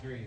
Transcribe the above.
three.